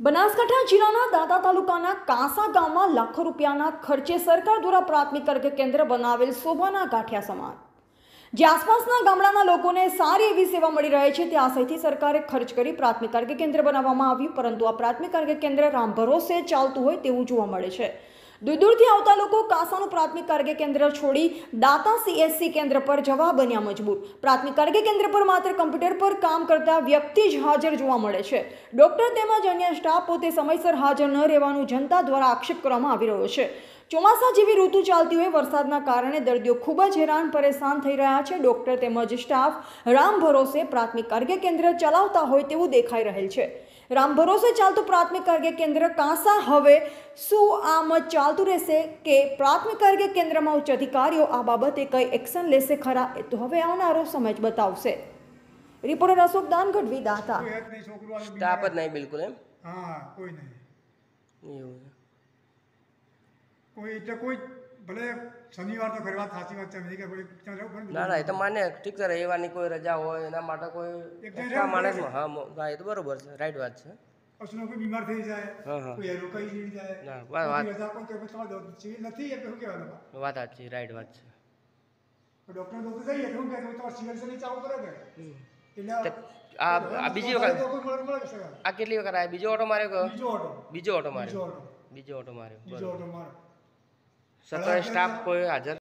બનાસકાંઠા જિલ્લાના દાદા તાલુકાના કાંસા ગામમાં લાખો રૂપિયાના ખર્ચે સરકાર દ્વારા પ્રાથમિક આરોગ્ય કેન્દ્ર બનાવેલ શોભાના ગાંઠિયા સમાન. જે આસપાસના ગામડાના લોકોને સારી એવી સેવા મળી રહે છે, તે આશયથી સરકારે ખર્ચ કરી પ્રાથમિક આરોગ્ય કેન્દ્ર બનાવવામાં આવ્યું, પરંતુ આ પ્રાથમિક આરોગ્ય કેન્દ્ર રામ ભરોસે ચાલતું હોય તેવું જોવા મળે છે. દૂર દૂરથી આવતા લોકો કાંસાનું પ્રાથમિક આરોગ્ય કેન્દ્ર છોડી દાતા સીએસસી કેન્દ્ર પર જવા બન્યા મજબૂર. પ્રાથમિક આરોગ્ય કેન્દ્ર પર માત્ર કમ્પ્યુટર પર કામ કરતા વ્યક્તિ જ હાજર જોવા મળે છે. ડોક્ટર તેમજ અન્ય સ્ટાફ પોતે સમયસર હાજર ન રહેવાનું જનતા દ્વારા આક્ષેપ કરવામાં આવી રહ્યો છે. ચોમાસા જેવી ઋતુ ચાલતી હોય વરસાદના કારણે દર્દીઓ ખૂબ જ હેરાન, પરેશાન થઈ રહ્યા છે. ડોક્ટર તેમજ સ્ટાફ રામ ભરોસે પ્રાથમિક આરોગ્ય કેન્દ્ર ચલાવતા હોય તેવું દેખાઈ રહેલ છે. રામ ભરોસે ચાલતું પ્રાથમિક આરોગ્ય કેન્દ્ર કાંસા હવે શું આમ જ ચાલતું રહેશે કે પ્રાથમિક આરોગ્ય કેન્દ્રમાં ઉચ્ચ અધિકારીઓ આ બાબતે કઈ એક્શન લેશે ખરા એ તો હવે આવનારો સમય જ બતાવશે. રિપોર્ટર અશોક દાતા નહીં છોકરું વાળું સ્ટાફ જ નહીં બિલકુલ એમ. હા કોઈ નહીં. એવું કોઈ એટલે કોઈ ભલે શનિવાર તો ઘર સાચી વાત છે કે ને. ના એ તો માને ઠીક છે રવિવારની કોઈ રજા હોય એના માટે કોઈ માણસ હા હા એ તો બરોબર છે રાઈટ વાત છે. પશુનો કોઈ બીમાર થઈ જાય. કોઈ હેરો કઈ જઈ જાય ના, વાત-. રજા પણ તમારે દવા નથી એટલે શું કહેવાનું વાત સાચી રાઈટ વાત છે. ડૉક્ટર તો જઈએ શું કહે તમારે સિવિલ સની ચાલુ કરે કે આ બીજી વખત કે કેટલી વખત આ? બીજો ઓટો માર્યો બીજો ઓટો. બીજો ઓટો માર્યો. બીજો ઓટો. માર્યો બીજો ઓટો મારો સત્તર સ્ટાફ કોઈ હાજર